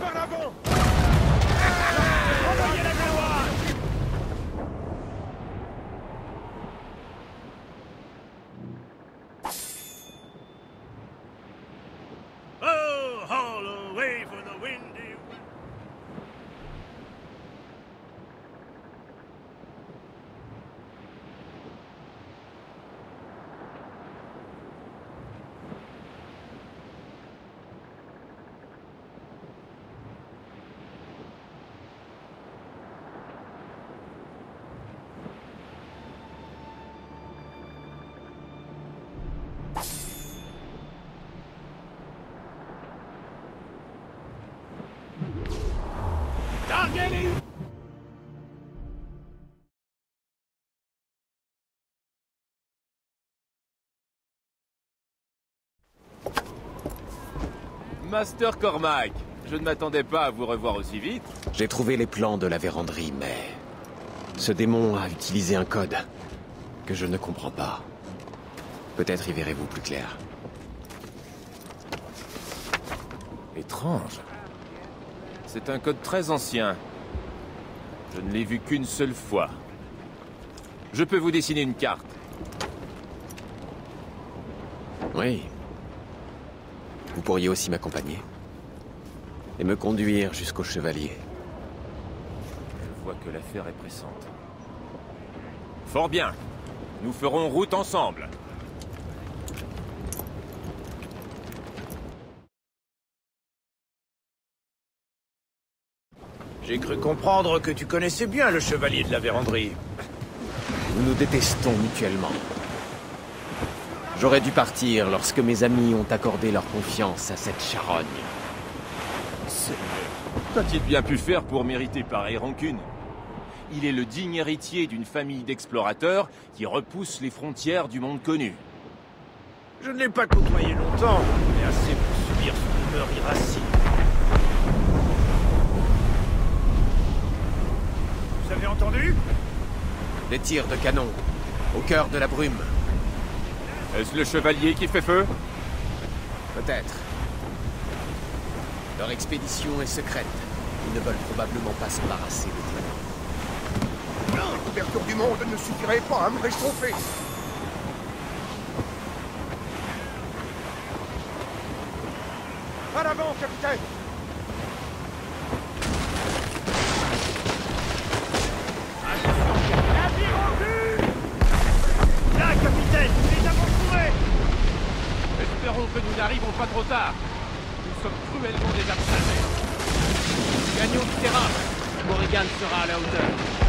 Par l'avant Master Cormac, je ne m'attendais pas à vous revoir aussi vite. J'ai trouvé les plans de la véranderie, mais... Ce démon a utilisé un code que je ne comprends pas. Peut-être y verrez-vous plus clair. Étrange. C'est un code très ancien. Je ne l'ai vu qu'une seule fois. Je peux vous dessiner une carte. Oui. Vous pourriez aussi m'accompagner. Et me conduire jusqu'au chevalier. Je vois que l'affaire est pressante. Fort bien. Nous ferons route ensemble. J'ai cru comprendre que tu connaissais bien le chevalier de la véranderie. Nous nous détestons mutuellement. J'aurais dû partir lorsque mes amis ont accordé leur confiance à cette charogne. Qu'a-t-il bien pu faire pour mériter pareille rancune? Il est le digne héritier d'une famille d'explorateurs qui repousse les frontières du monde connu. Je ne l'ai pas côtoyé longtemps, mais assez pour subir son humeur irascible. Vous avez entendu? Des tirs de canon, au cœur de la brume. Est-ce le chevalier qui fait feu Peut-être. Leur expédition est secrète. Ils ne veulent probablement pas s'embarrasser de témoins. La couverture du monde ne suffirait pas à me réchauffer À l'avant, capitaine Navire en vue Là, capitaine, nous les avons trouvés Espérons nous n'arrivons pas trop tard. Nous sommes cruellement désapprochés. Gagnons du terrain. Morrigan sera à la hauteur.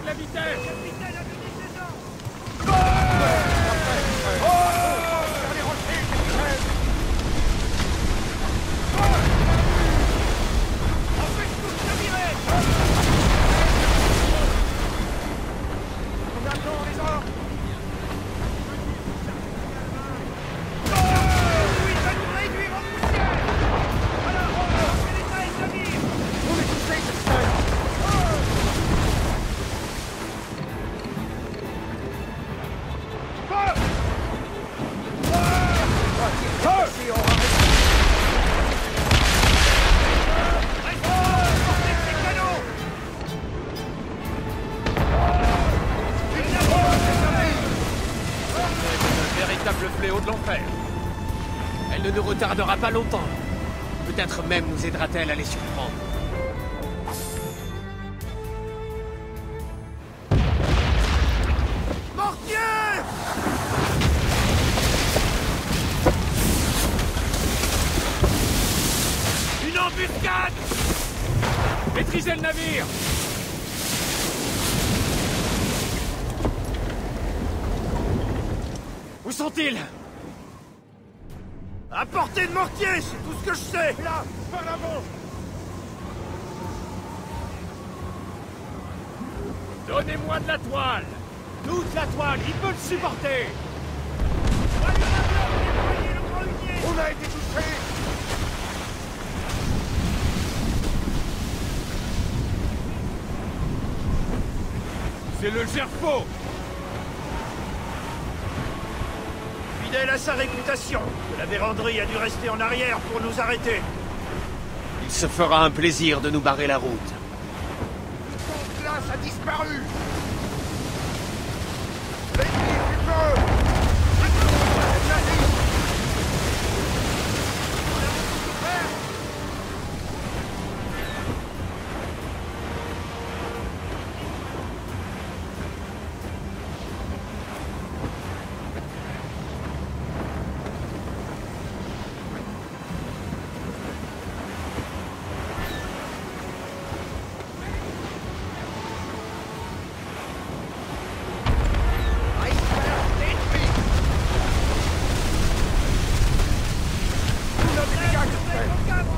De la vitesse retardera pas longtemps. Peut-être même nous aidera-t-elle à les surprendre. Mortier Une embuscade Maîtrisez le navire Où sont-ils? À portée de mortier, c'est tout ce que je sais. Là, par l'avant. Donnez-moi de la toile. Toute la toile, il peut le supporter. On a été touché C'est le Gerfo Fidèle à sa réputation, la véranderie a dû rester en arrière pour nous arrêter. Il se fera un plaisir de nous barrer la route. Ton glace a disparu Right.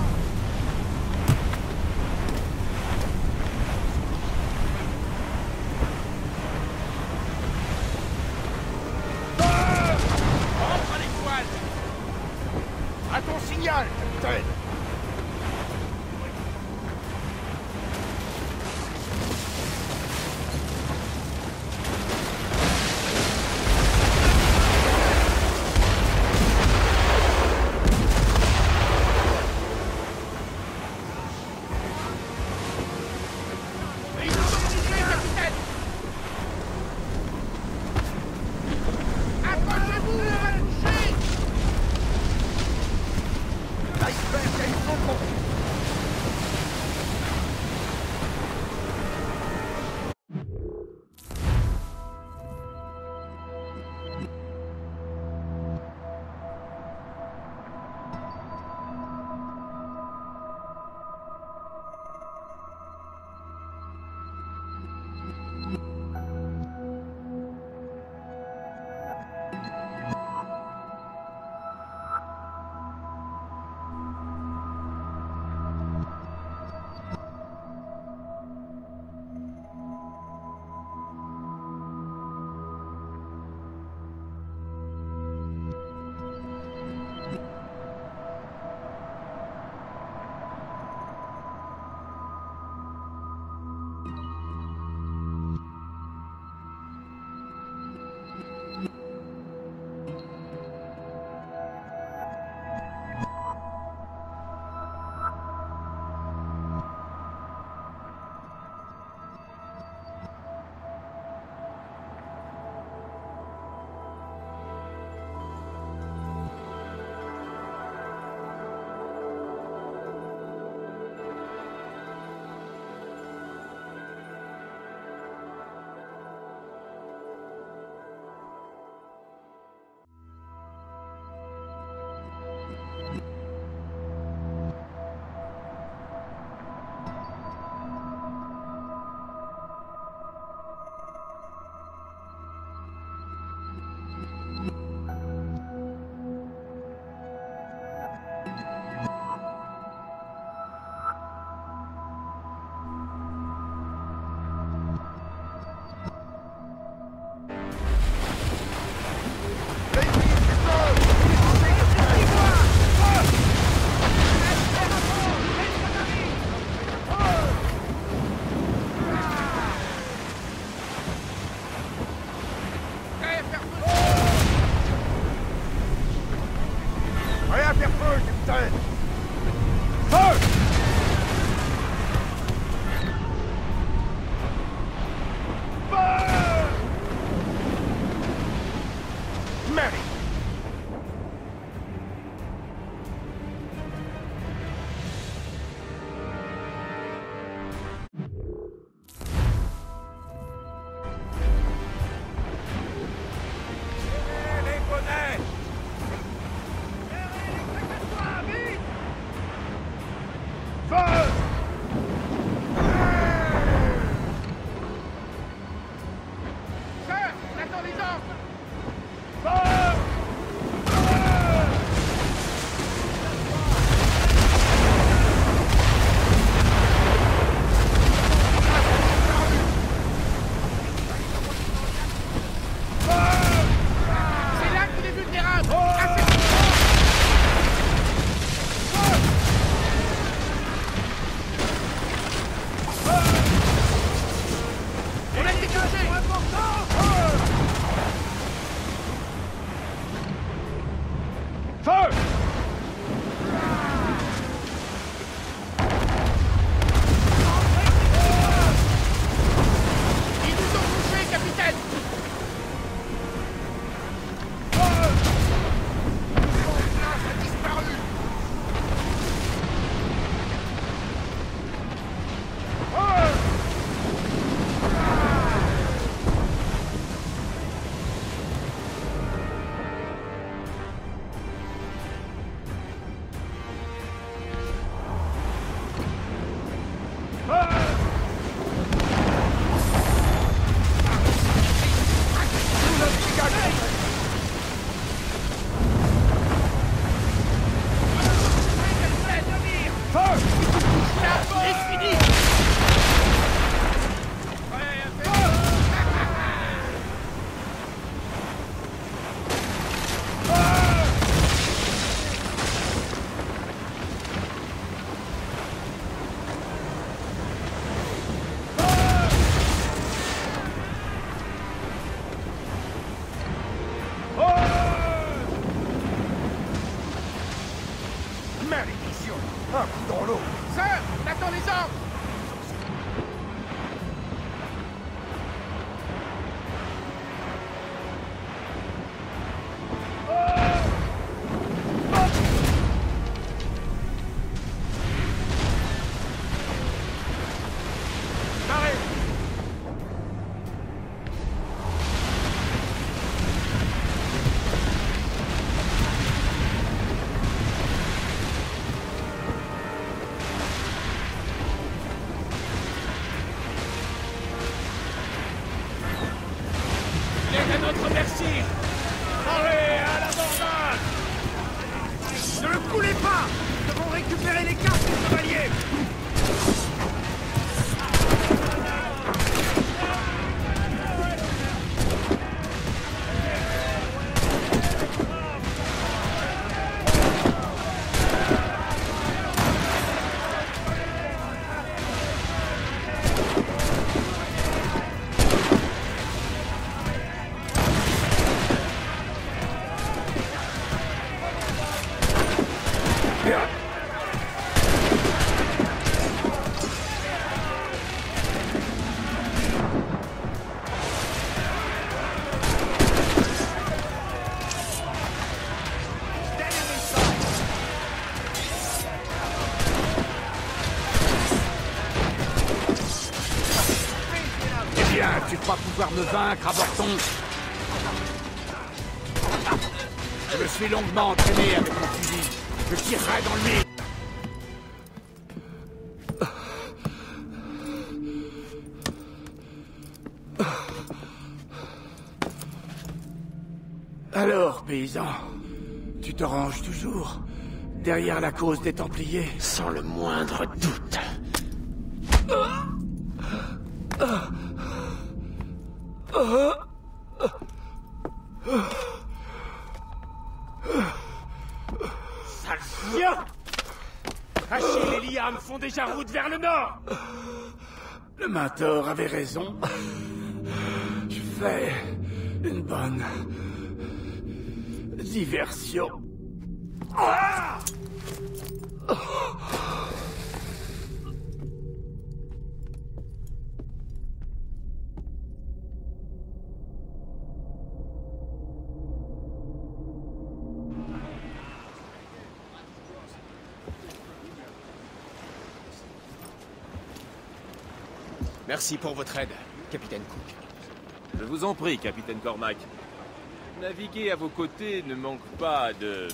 Me vaincre, avorton Je me suis longuement entraîné avec mon fusil. Je tirerai dans le mille. Alors, paysan, tu te ranges toujours derrière la cause des Templiers? Sans le moindre doute. Sale chien Achille et Liam font déjà route vers le nord Le mentor avait raison. Je fais une bonne diversion. Merci pour votre aide, capitaine Cook. Je vous en prie, capitaine Cormac. Naviguer à vos côtés ne manque pas de...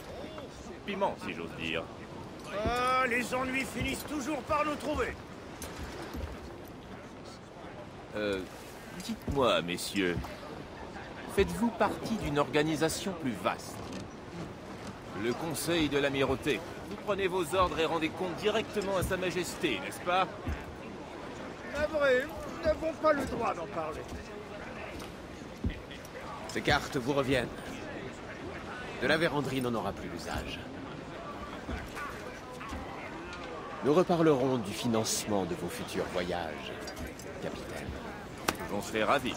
piment, si j'ose dire. Ah, les ennuis finissent toujours par nous trouver Euh, dites-moi, messieurs, faites-vous partie d'une organisation plus vaste? Le Conseil de l'Amirauté. Vous prenez vos ordres et rendez compte directement à Sa Majesté, n'est-ce pas? Navré, nous n'avons pas le droit d'en parler. Ces cartes vous reviennent. De la véranderie n'en aura plus l'usage. Nous reparlerons du financement de vos futurs voyages, capitaine. J'en serais ravi.